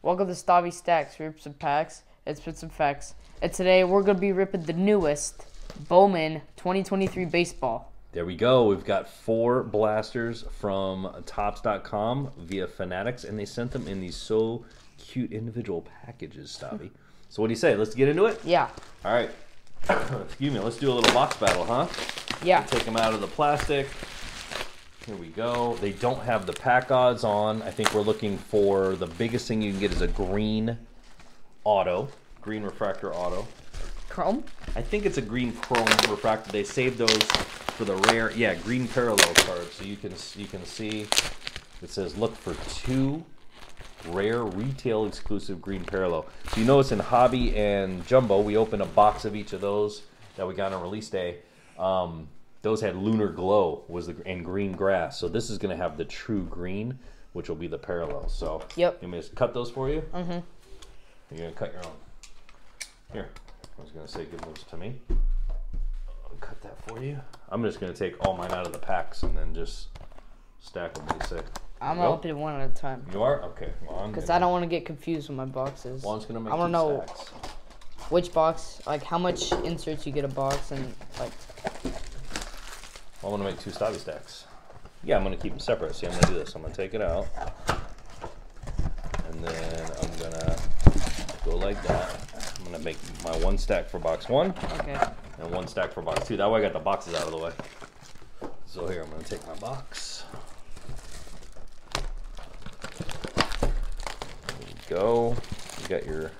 Welcome to Stavi Stacks. We rip some packs and spit some facts. And today we're going to be ripping the newest Bowman 2023 baseball. There we go. We've got four blasters from Topps.com via Fanatics, and they sent them in these so cute individual packages, Stavi. so what do you say? Let's get into it? Yeah. All right. Excuse me. Let's do a little box battle, huh? Yeah. Take them out of the plastic. Here we go. They don't have the pack odds on. I think we're looking for the biggest thing you can get is a green auto, green refractor auto. Chrome? I think it's a green chrome refractor. They saved those for the rare, yeah, green parallel cards. So you can you can see it says look for two rare retail exclusive green parallel. So you notice in hobby and jumbo. We open a box of each of those that we got on release day. Um, those had lunar glow was the and green grass. So this is going to have the true green, which will be the parallel. So Yep. you want me to cut those for you? Mm-hmm. You're gonna cut your own. Here, I was gonna say give those to me. I'll cut that for you. I'm just gonna take all mine out of the packs and then just stack them. Do say? I'm Go. going to open one at a time. You are okay. Because gonna- I don't want to get confused with my boxes. Well, I'm just gonna make I wanna know- stacks. Which box, like how much inserts you get a box and like. I'm gonna make two stabby stacks. Yeah, I'm gonna keep them separate. See, I'm gonna do this. I'm gonna take it out, and then I'm gonna go like that. I'm gonna make my one stack for box one. Okay. and one stack for box two. That way I got the boxes out of the way. So here, I'm gonna take my box. There you go. You got your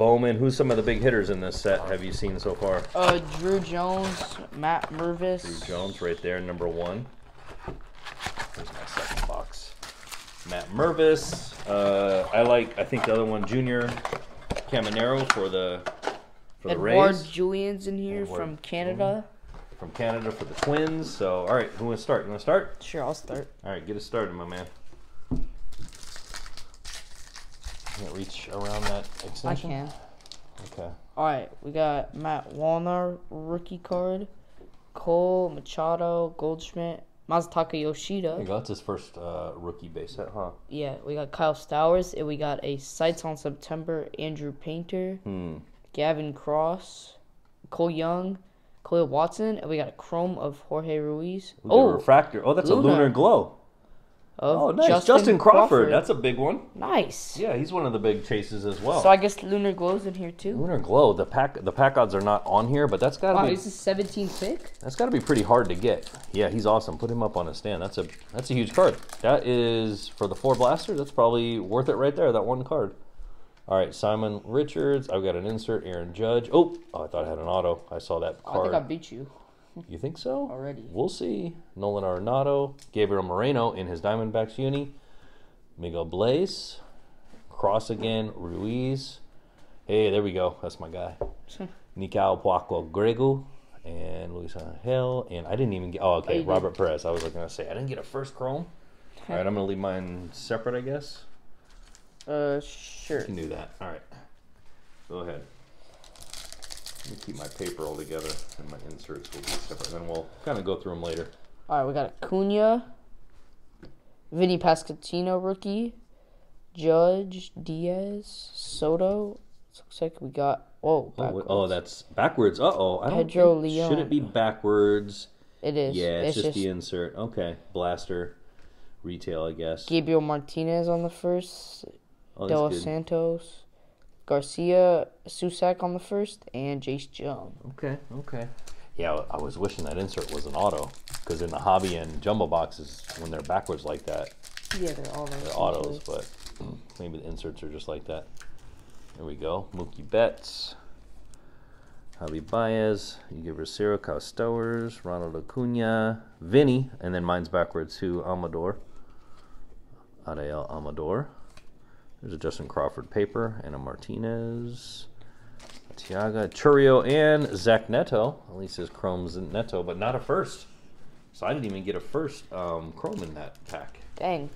Bowman. Who's some of the big hitters in this set have you seen so far? Uh, Druw Jones, Matt Mervis. Druw Jones right there, number one. There's my second box. Matt Mervis. Uh, I like, I think the other one, Junior Caminero for the for the Edward Rays. Julien's in here Edward from Canada. from Canada for the Twins. So, all right, who wants to start? You want to start? Sure, I'll start. All right, get us started, my man. Can't reach around that extension? I can. Okay. All right, we got Matt Wallner rookie card, Cole Machado, Goldschmidt, Masataka There you Yoshida. go. That's his first uh, rookie base set, huh? Yeah, we got Kyle Stowers, and we got a Sights on September Andrew Painter, Hmm. Gavin Cross, Cole Young, Khalil Watson, and we got a Chrome of Jorge Ruiz. Ooh, Oh, refractor. Oh, that's a lunar glow. Oh, nice. Justin, Crawford. That's a big one. nice. Yeah, he's one of the big chases as well. So I guess Lunar Glow's in here too. lunar glow. The pack. The pack odds are not on here, but that's gotta Wow, be. he's a 17 pick. That's got to be pretty hard to get. Yeah, he's awesome. Put him up on a stand. That's a that's a huge card. That is for the four blasters. That's probably worth it right there. That one card. All right, Simon Richards. I've got an insert. Aaron Judge. Oh, oh I thought I had an auto. I saw that card. I think I beat you you think so? already. We'll see. Nolan Arenado, Gabriel Moreno in his Diamondbacks uni. Miguel Blaze, Cross again, Ruiz. Hey, there we go. That's my guy. Nikao Poaco Grego and Luis Angel. And I didn't even get. Oh, Oh, okay. did. Robert Perez. I was going to say, I didn't get a first chrome. All right, I'm going to leave mine separate, I guess. Uh, sure. You can do that. All right. Go ahead. Me keep my paper all together and my inserts will be separate. And Then we'll kind of go through them later. All right, we got Acuna, Vinny Pasquantino rookie, Judge Diaz, Soto. Looks like we got oh, Oh, oh, that's backwards. Uh oh. I don't Pedro think- Should it be backwards? it is. Yeah, it's, just, just the insert. Okay, blaster, retail, I guess. Gabriel Martinez on the first, Oh, De that's Los good. Santos, Garcia, Susac on the first, and Jace Jung. Okay, okay. Yeah, I was wishing that insert was an auto because in the hobby and jumbo boxes, when they're backwards like that, Yeah, they're all they're autos. But maybe the inserts are just like that. There we go. Mookie Betts, Javi Baez, Igor Rosero, Kyle Stowers, Ronald Acuna, Vinny, and then mine's backwards to Amador. Ariel Amador. There's a Justin Crawford paper and a Martinez. Tiaga, Chourio, and Zach Neto. At least his Chrome's Neto, but not a first. So I didn't even get a first um, Chrome in that pack. Dang.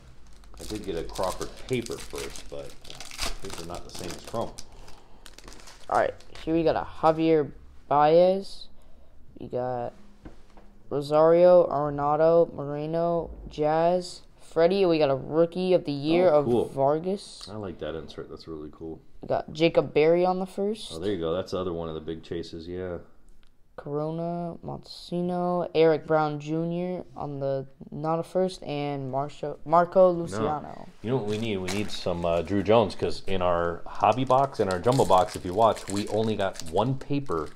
I did get a Crawford paper first, but these are not the same as Chrome. All right, here we got a Javier Baez. We got Rosario, Arenado, Moreno, Jazz, Freddie. We got a rookie of the year Oh, of. Vargas. I like that insert. That's really cool. We got Jacob Berry on the first. Oh, there you go. That's the other one of the big chases. Yeah. Corona, Montesino, Eric Brown Jr. on the not a first, and Marco Marco Luciano. You know what we need? We need some uh, Druw Jones because in our hobby box in our jumbo box, if you watch, we only got one paper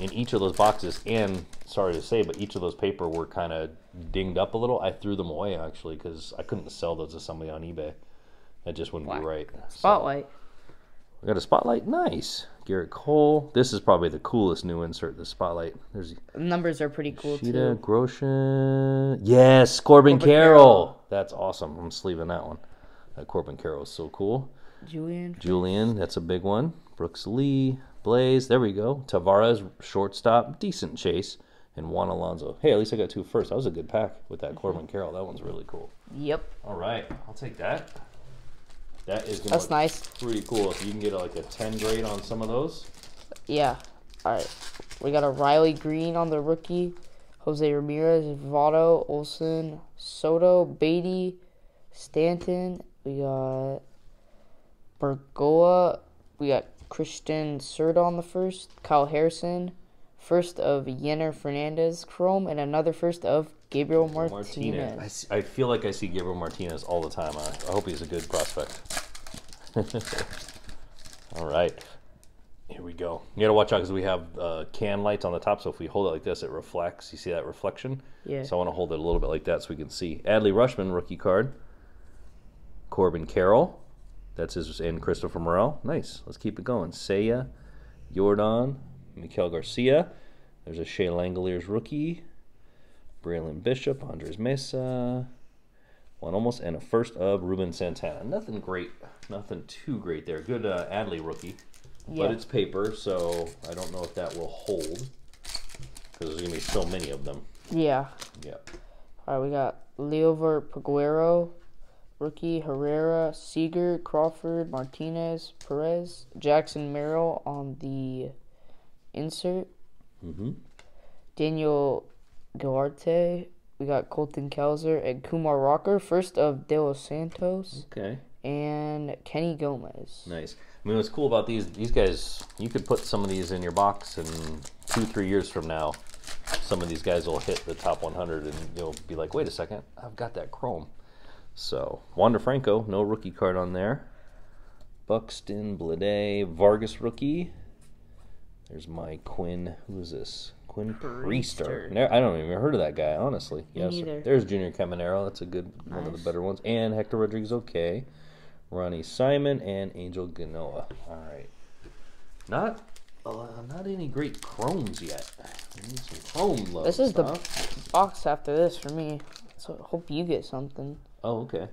in each of those boxes. And sorry to say, but each of those paper were kind of dinged up a little. I threw them away actually because I couldn't sell those to somebody on eBay. That just wouldn't be Wow. right. So, Spotlight. we got a spotlight. Nice. Gerrit Cole. This is probably the coolest new insert. The spotlight. There's Numbers are pretty cool Sheeta, too. Grosjean. Yes, Corbin, Corbin Carroll. Carroll. That's awesome. I'm sleeving that one. That Corbin Carroll is so cool. Julien. Julien, that's a big one. Brooks Lee, Blaze, there we go. Tavares, shortstop, decent chase. And Juan Alonso. Hey, at least I got two first. That was a good pack with that mm-hmm. Corbin Carroll. That one's really cool. Yep, All right, I'll take that. That is that's nice. pretty cool. If you can get like a 10 grade on some of those. Yeah. All right. We got a Riley Greene on the rookie. Jose Ramirez, Votto, Olson, Soto, Beatty, Stanton. We got Bergoa. We got Christian Serta on the first. Kyle Harrison. First of Yenner Fernandez Chrome. And another first of Gabriel Martinez. I, see- I feel like I see Gabriel Martinez all the time. I, I hope he's a good prospect. all right. Here we go. You gotta watch out because we have uh, can lights on the top, so if we hold it like this, it reflects. You see that reflection? Yeah. So I want to hold it a little bit like that so we can see. Adley Rutschman, rookie card. Corbin Carroll. That's his, and Christopher Morel. Nice. Let's keep it going. Seiya, Jordan, Miguel Garcia. There's a Shea Langeliers rookie. Braylon Bishop, Andres Mesa. One almost, and a first of Ruben Santana. Nothing great. Nothing too great there. Good uh, Adley rookie. Yeah. But it's paper, so I don't know if that will hold. Because there's going to be so many of them. Yeah. Yeah. All right, we got Leover Paguero, rookie Herrera, Seager, Crawford, Martinez, Perez, Jackson Merrill on the insert. Mm-hmm. Daniel Guarte. We got Colton Kelzer and Kumar Rocker, first of De Los Santos, Okay. and Kenny Gomez. Nice. I mean, what's cool about these these guys, you could put some of these in your box, and two, three years from now, some of these guys will hit the top 100, and you'll be like, wait a second, I've got that chrome. So, Wander Franco, no rookie card on there. Buxton, Blade, Vargas rookie. There's my Quinn. Who's this? Quinn Priester. Priester. I don't even heard of that guy, honestly. Me yes. neither. There's Junior Caminero. That's a good one of the better ones. And Hector Rodriguez, okay. Ronnie Simon and Angel Ganoa. All right. Not uh, not any great chromes yet. We need some chrome love This is the box after this for me. So I hope you get something. Oh, okay.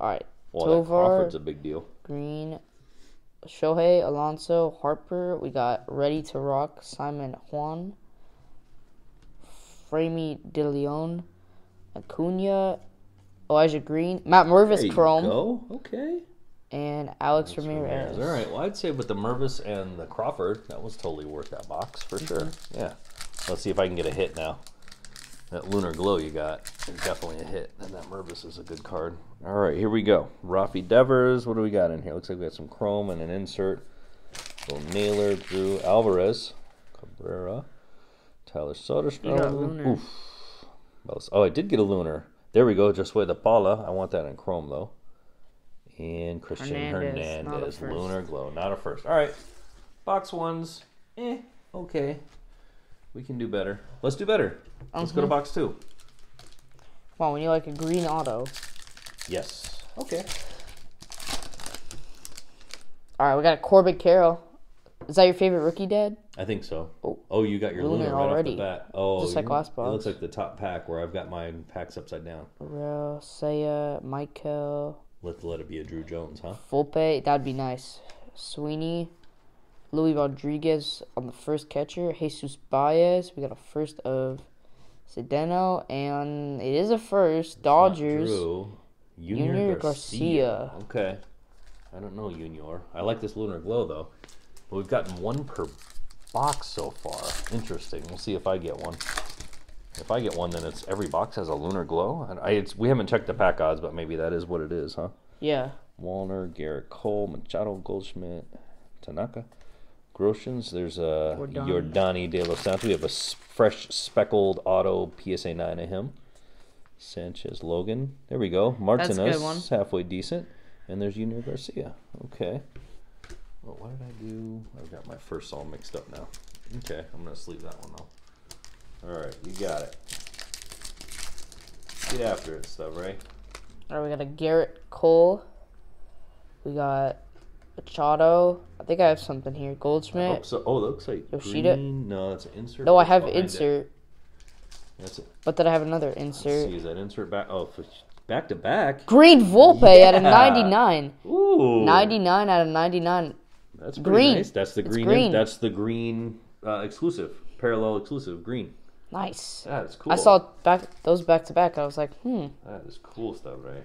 All right, Well, that Crawford's a big deal. Green, Shohei, Alonso, Harper. We got Ready to Rock, Simon Juan, Framey De Leon, Acuna, Elijah Green, Matt Mervis Chrome, go. Okay. and Alex Ramirez. All right. Well, I'd say with the Mervis and the Crawford, that was totally worth that box for sure. Mm-hmm. Yeah. Let's see if I can get a hit now. That Lunar Glow you got is definitely a hit, and that Mervis is a good card. All right, here we go. Rafi Devers. What do we got in here? Looks like we got some chrome and an insert. Little Naylor, Drew Alvarez, Cabrera, Tyler Soderstrom. You got Lunar. Oof. Oh, I did get a Lunar. There we go. Just with the Paula. I want that in chrome though. And Christian Hernandez, Hernandez. Lunar Glow, not a first. All right, box ones. Eh, okay. We can do better. Let's do better. Let's go to Mhm. box two. On, we need like a green auto. Yes. Okay. All right, we got a Corbin Carroll. Is that your favorite rookie, Dad? I think so. Oh. Oh, you got your Lunar right already. off the bat. Oh, Just like last It looks like the top pack where I've got my packs upside down. Saya, Michael, Let let it be a Druw Jones, huh? Volpe. That'd be nice. Sweeney, Louis Rodriguez on the first catcher. Jesus Baez. We got a first of Sedeno, and it is a first. Dodgers. Not Druw. Junior, Junior Garcia. Garcia. Okay. I don't know Junior. I like this Lunar Glow though. But we've gotten one per box so far. Interesting. We'll see if I get one. If I get one, then it's every box has a lunar glow. And I, it's, we haven't checked the pack odds, but maybe that is what it is, huh? Yeah. Wallner, Gerrit Cole, Machado, Goldschmidt, Tanaka, Groshans. There's a Jordani. De Los Santos. We have a fresh speckled auto PSA 9 of him. Sanchez, Logan. There we go. a good Martinez, halfway decent. And there's Junior Garcia. Okay. Well, what did I do? I've got my first all mixed up now. Okay, I'm going to sleeve that one though. All right, you got it. Get after it, stuff, right? All right, we got a Gerrit Cole. We got Machado. I think I have something here. Oh, Goldschmidt. so, oh, looks like Yoshida? green. No, that's an insert. No, I have behind it. insert, That's it. but then I have another Let's insert. see, is that insert back? Oh, back to back. Green Volpe at a 99. Ooh, 99 out of 99. That's green. nice. That's the green. green. That's the green uh, exclusive, parallel exclusive green. Nice. That is cool. I saw back those back to back. I was like, hmm. That is cool stuff, right?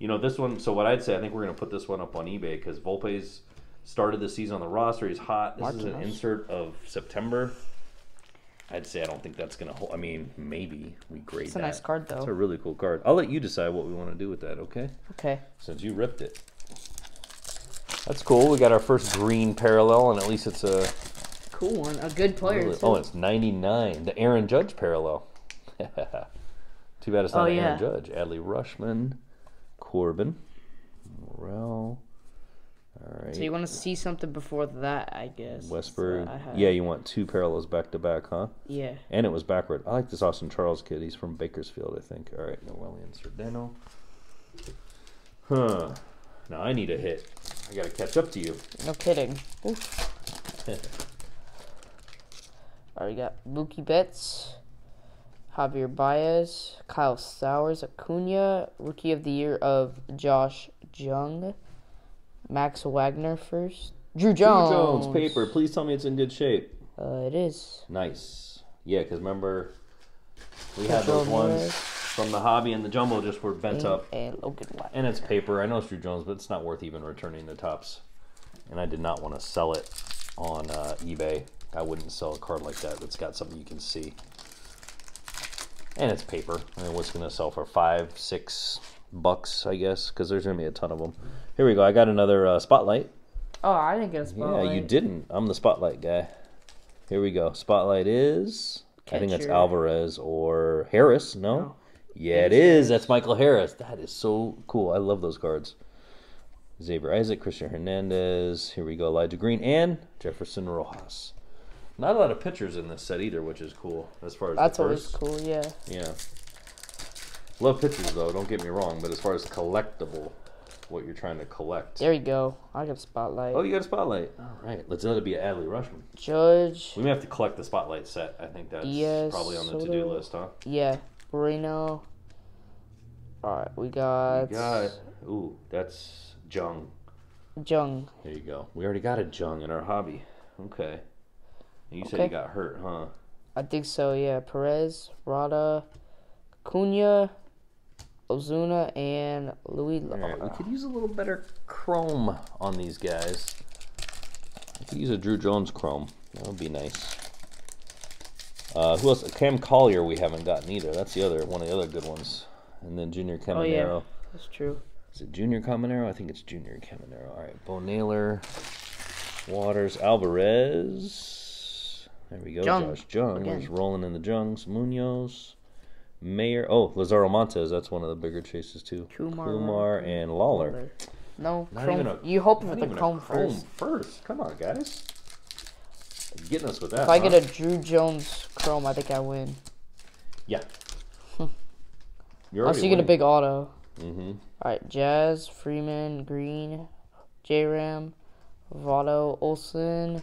You know, this one. So what I'd say, I think we're gonna put this one up on eBay because Volpe's started the season on the roster. He's hot. This is an insert of September. I'd say I don't think that's gonna hold. I mean, maybe we grade It's a that. nice card, though. It's a really cool card. I'll let you decide what we want to do with that. Okay. Okay. Since you ripped it. That's cool. We got our first green parallel, and at least it's a. Cool one. A good player. really- too. oh, it's 99. The Aaron Judge parallel. Too bad it's not Oh, Aaron yeah. Judge. Adley Rutschman, Corbin, Morel. All right. So you want to see something before that, I guess. Westburg. So I yeah, you want two parallels back to back, huh? Yeah. And it was backward. I like this Austin Charles kid. He's from Bakersfield, I think. All right, Noelian Sardeno. Huh. Now I need a hit. I got to catch up to you. No kidding. Oof. All right, we got Mookie Betts, Javier Baez, Kyle Stowers, Acuna, Rookie of the Year of Josh Jung, Max Wagner first, Druw Druw Jones. Jones paper. Please tell me it's in good shape. Uh, it is. Nice. Yeah, because remember, we had those ones from the hobby and the jumbo just were bent and, up. and Logan Wagner. And it's paper. I know it's Druw Jones, but it's not worth even returning the Topps. And I did not want to sell it on uh, eBay. I wouldn't sell a card like that that's got something you can see. And it's paper. I mean, what's going to sell for five, six bucks, I guess? Because there's going to be a ton of them. Here we go. I got another uh, spotlight. Oh, I didn't get a spotlight. Yeah, you didn't. I'm the spotlight guy. Here we go. Spotlight is. I think that's Alvarez or Harris. No? No. Yeah, it is. That's Michael Harris. That is so cool. I love those cards. Xavier Isaac, Christian Hernandez. Here we go. Elijah Green and Jefferson Rojas. Not a lot of pitchers in this set either, which is cool as far as That's always cool. Yeah. Yeah. Love pitchers though. Don't get me wrong, but as far as collectible, what you're trying to collect. There you go. I got a spotlight. Oh, you got a spotlight. All right. Let's let it be Adley Rutschman. Judge. We may have to collect the spotlight set. I think that's probably on the to-do list, huh? Yeah. Moreno. All right, we got, We got ooh, that's Jung. Jung. There you go. We already got a Jung in our hobby. Okay. And you said Okay. you got hurt, huh? I think so. Yeah, Perez, Rada, Cunha, Ozuna, and Louis. Right. We could use a little better chrome on these guys. I could use a Druw Jones chrome. That would be nice. Uh, who else? Cam Collier we haven't gotten either. That's the other one of the other good ones. And then Junior Caminero. Oh yeah, that's true. Is it Junior Caminero? I think it's Junior Caminero. All right, Bo Naylor, Waters, Alvarez. There we go. Jung, Josh Jung. again. There's rolling in the Jungs. Munoz, Mayer. Oh, Lazaro Montes. That's one of the bigger chases too. Kumar, Kumar and Lawlar. No, Not chrome. even a- you hope for the even a chrome, first. first. Come on, guys. Getting us with that. If I huh? get a Druw Jones chrome, I think I win. yeah. You're Unless you get a big auto. Mm-hmm. All right, Jazz, Freeman, Green, J Ram, Votto, Olson,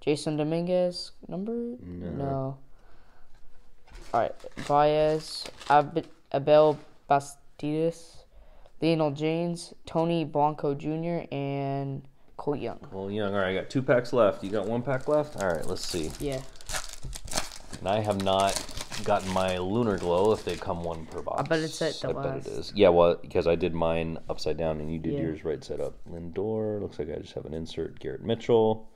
Jason Dominguez. Number? No. All right, Baez, Ab- Abel Bastidas, Lionel James, Tony Blanco Jr., and Cole Young. Well, Young. All right, I got two packs left. You got one pack left. All right, let's see. Yeah. And I have not gotten my lunar glow if they come one per box. I bet it's at the I bet it is. Yeah, well, because I did mine upside down and you did Yeah. yours right side up. Lindor, looks like I just have an insert. Garrett Mitchell,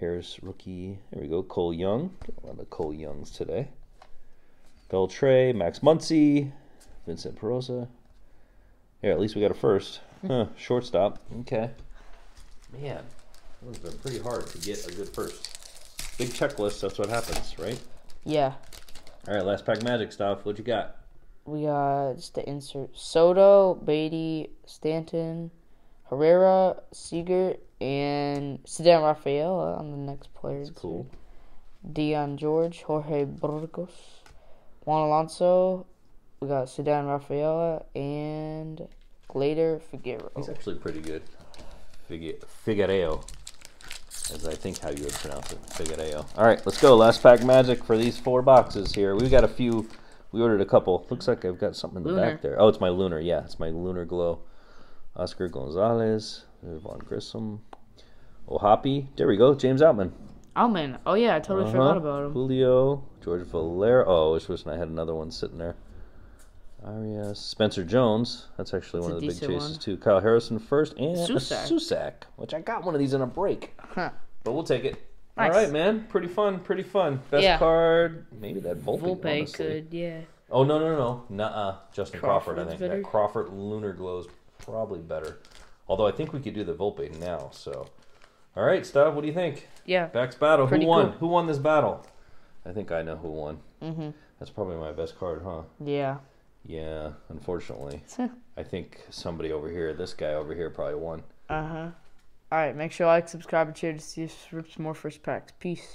Harris rookie. There we go. Cole Young. Got a lot of Cole Youngs today. Beltray, Max Muncy, Vincent Perosa. Here, at least we got a first. Huh, shortstop. Okay. Man, one's been pretty hard to get a good first. Big checklist, that's what happens, right? Yeah. All right, last pack magic stuff. What you got? We got just the insert Soto, Beatty, Stanton, Herrera, Seager, and Sedan Rafael uh, on the next player. That's cool. Dion George, Jorge Burgos, Juan Alonso. We got Sedan Rafaela and Glader Figueroa. He's actually pretty good. Figu- Figuereo, as I think how you would pronounce it. Figuereo. All right, let's go. Last pack magic for these four boxes here. We've got a few. We ordered a couple. Looks like I've got something in the Lunar. back there. Oh, it's my lunar. Yeah, it's my lunar glow. Oscar Gonzalez, Vaughn Grissom, Ohapi. There we go. James Outman. Oh man! Oh yeah, I totally Uh-huh. forgot about him. Julio, George Valero. Oh, I was wishing I had another one sitting there. Arias, Spencer Jones. That's actually That's one of the big chases one. too. Kyle Harrison first, and a Susac. Susac, which I got one of these in a break, Huh. but we'll take it. Nice. All right, man. Pretty fun. Pretty fun. Best Yeah. card, maybe that Volpe. Volpe honestly. could, yeah. Oh no no no no. Nuh-uh. Justin Crawford. I think better? that Crawford Lunar Glow's probably better. Although I think we could do the Volpe now. So, all right, Stav. What do you think? Yeah. Back's battle. Pretty who won? cool. Who won this battle? I think I know who won. Mm-hmm. That's probably my best card, huh? Yeah. Yeah, unfortunately. I think somebody over here, this guy over here, probably won. Uh huh. All right. Make sure you like, subscribe, and share to see us rip some more first packs. Peace.